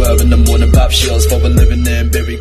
12 in the morning, pop shells for a living and buried